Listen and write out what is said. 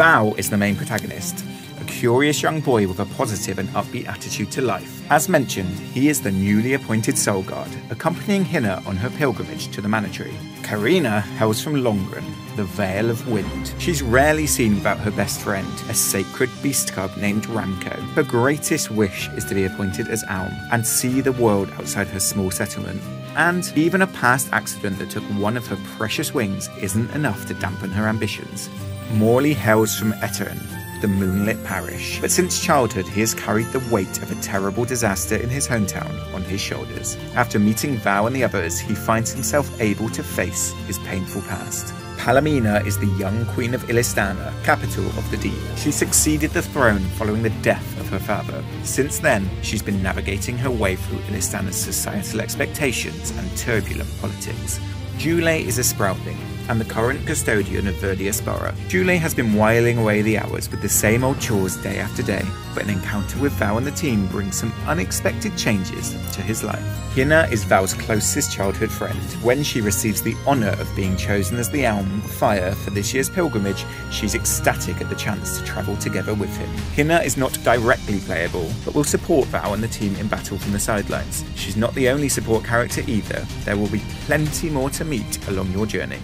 Val is the main protagonist, a curious young boy with a positive and upbeat attitude to life. As mentioned, he is the newly appointed Soul Guard, accompanying Hinna on her pilgrimage to the Mana Tree. Careena hails from Longren, the Vale of Wind. She's rarely seen without her best friend, a sacred beast cub named Ramcoh. Her greatest wish is to be appointed as Alm and see the world outside her small settlement. And even a past accident that took one of her precious wings isn't enough to dampen her ambitions. Morley hails from Ettern, the moonlit parish. But since childhood, he has carried the weight of a terrible disaster in his hometown on his shoulders. After meeting Val and the others, he finds himself able to face his painful past. Palamena is the young queen of Illystana, capital of the deep. She succeeded the throne following the death of her father. Since then, she's been navigating her way through Illystana's societal expectations and turbulent politics. Julei is a Sproutling, and the current custodian of Verdius Borough. Julei has been whiling away the hours with the same old chores day after day, but an encounter with Val and the team brings some unexpected changes to his life. Hinna is Val's closest childhood friend. When she receives the honour of being chosen as the of Fire for this year's pilgrimage, she's ecstatic at the chance to travel together with him. Hinna is not directly playable, but will support Val and the team in battle from the sidelines. She's not the only support character either. There will be plenty more to meet along your journey.